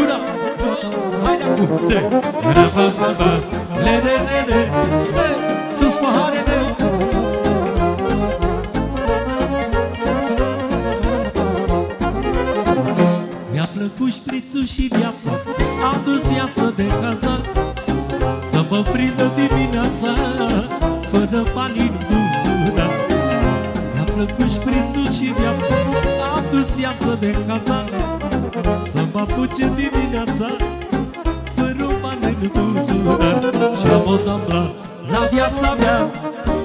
Ura! Haide acum, se! Ra, ba, ba, ba, le, le, le, le, le, sus paharele! Mi-a plăcut șprițul și viața A dus viață de cazan Să mă prindă dimineața Fără bani în buzunar Mi-a plăcut șprițul și viața A dus viață de cazan Să mă apuce dimineața Fără bani în buzunar Și-am o doamnă la viața mea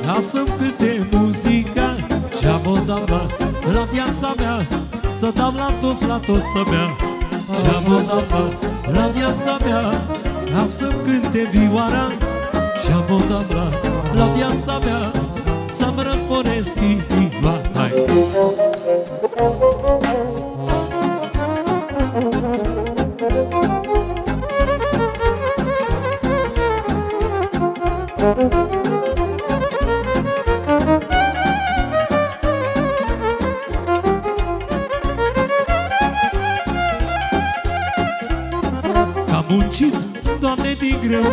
Lasă-mi câte muzica Și-am o doamnă la viața mea să dau la toți, la toți să bea. Și-am o doamnă la viața mea Ca să cânte vioara Și-am o doamnă la viața mea Să-mi răforesc inima Hai! Că am muncit, Doamne, din greu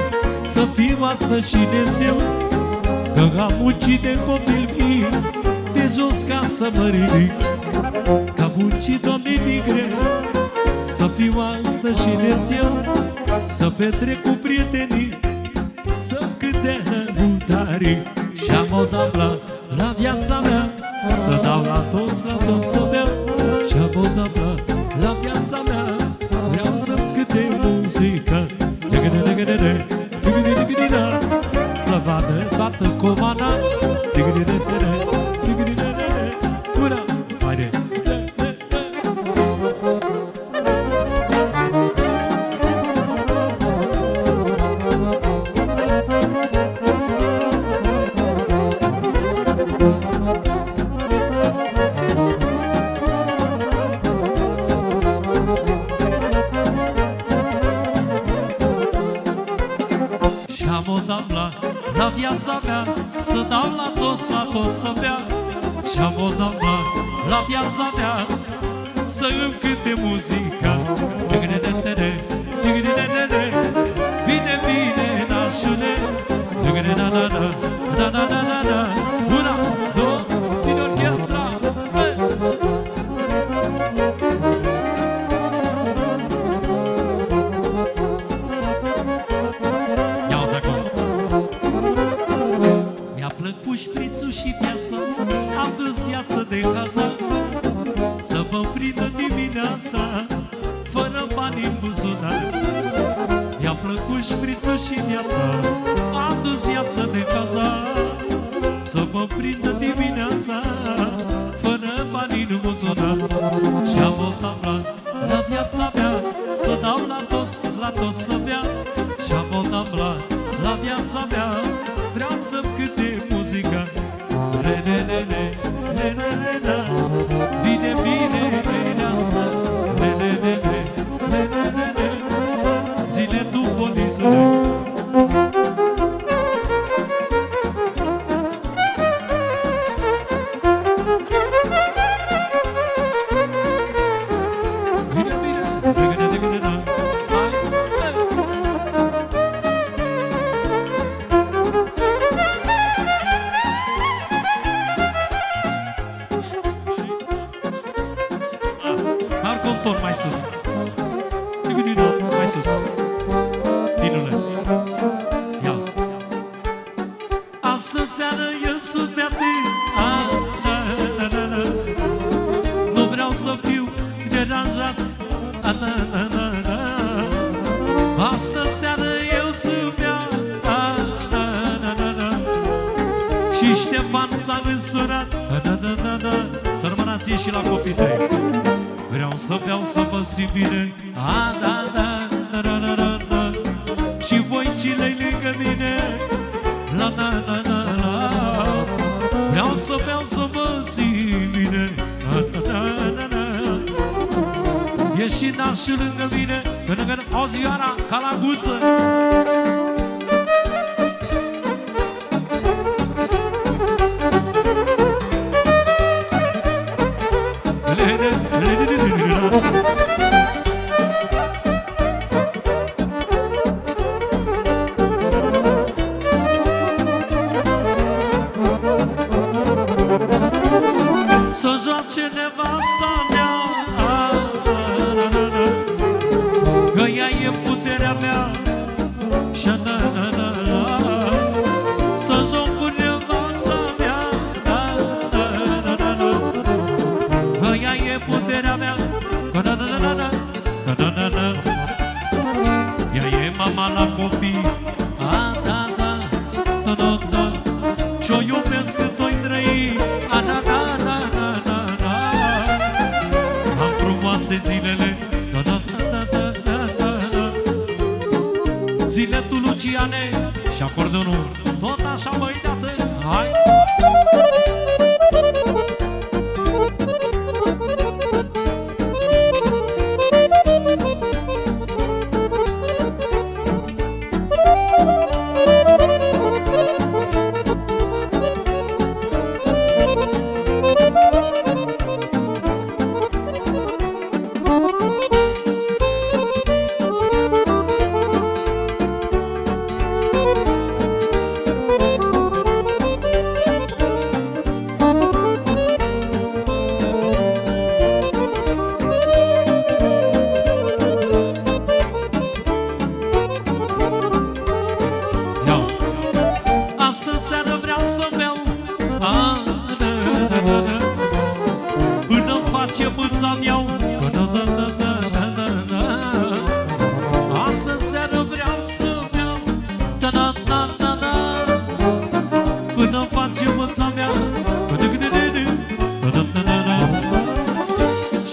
Să fiu astăzi și de zeu Că am muncit de copil mic De jos ca să mă ridic. Că am muncit, Doamne, din greu Să fiu astăzi și de zeu Să petrec cu prietenii Să câte lăutari Și-am o doamnă la viața mea Să dau la toți, la toți să beau. Și-am o doamnă la viața mea Vreau să câte muzică. Digă-de-digă-de-de, digă-de-digă-de-da, Să vadă toată comana Digă-de-de-de-de, digă-de-de-de-de, să bea Și-am o doamnă la viața mea. Să îmi cânte muzica Digă-de-de-de-de, digă-de-de-de-de, Bine, bine, nașule. Digă-de-da-da-da, da-da-da-da-da Una, Am dus viață de hazard Să mă prindă dimineața Fără bani în buzunar. Mi-a plăcut șprițul și viața Am dus viață de hazard Să mă prindă dimineața Fără bani în buzunar. Și-am o tablă la viața mea Să dau la toți, la toți să bea. Și-am o tablă la viața mea Vreau să câte muzica na na na na na tot mai sus. Mai sus. Vinule. Ia Astă seară eu sunt pe Nu vreau să fiu deranjat. Astă seară eu sunt pe Și Ștefan s-a însurat. Să rămânați și la copii tăi. Vreau să beau să mă simt bine Ah, da, da, na, na, na, na, na. Și voi cine lângă mine La, na, na, na, na. Vreau să beau să mă simt bine Na, na, na, na, na. E și nașul lângă mine Că lângă auzi Ioana ca la guță e puterea mea Ea e mama la copii A, da, da, da, da, da Și-o iubesc cât o-i trăi A, da, da, da, da, da, da Am frumoase zilele Da, da, da, da, da, da, da Ziletul Luciane și acordonul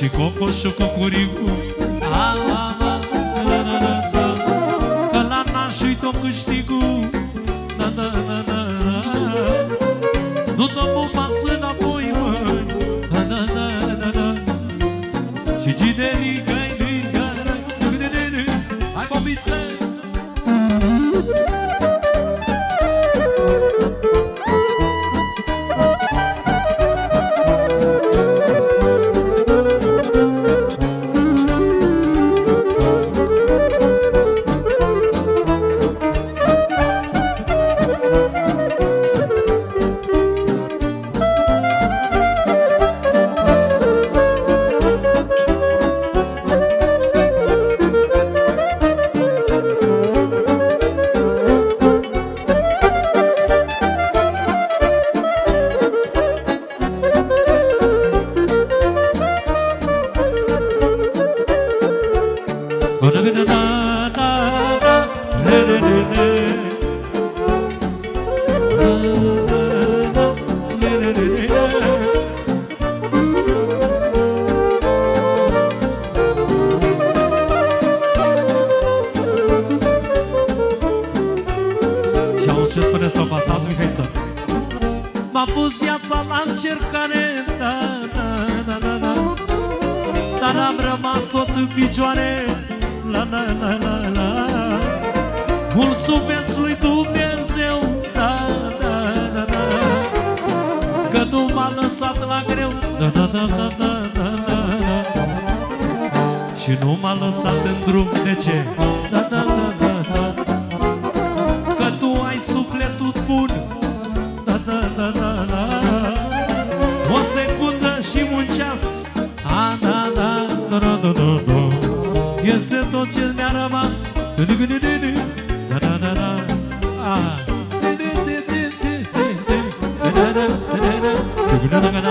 Și cocoșul cu curicul A, a, a, da, da, da, da. Că la nașul-i tot câștigul Da, da, da, da, da Nu dăm o masă înapoi, măi Da, da, da, da, da Și ginerii, găinii, găinii Hai, bobițe! Și auzi ce spune stopa asta, M-a pus viața la încercare Da, da, da, da, da Dar am rămas tot în picioare La, la, la, la, la Mulțumesc lui Dumnezeu Da, da, da, da Că nu m-a lăsat la greu Da, da, da, da, da, da, da, da Și nu m-a lăsat în drum De ce? Da, da, da, da, da Că tu ai sufletul bun Da, da, da, da, da O secundă și un ceas A, da, da, da, da, da, da, da Este tot ce mi-a rămas Du, du, du, du, du. Da, da, da, da A. Du, du, du, du, du, du, du. Da, da, da, da, da. Du, da, da, da, da, da, da.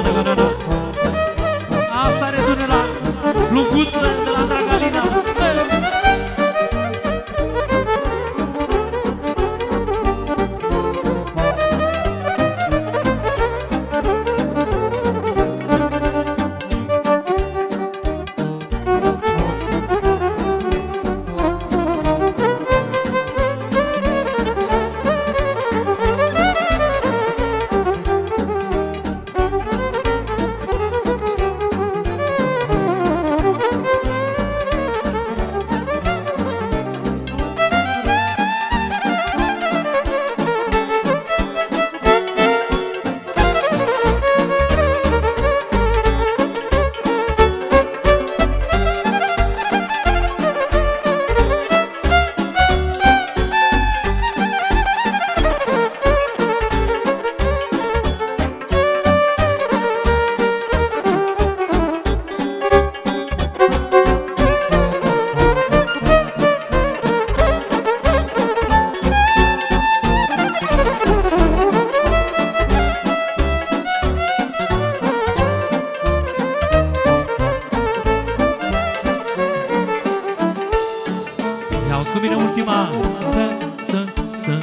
Auzi cu mine ultima? Să, să, să să, să,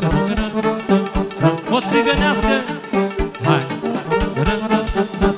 să, să, să, O țigănească! Hai. Să, să,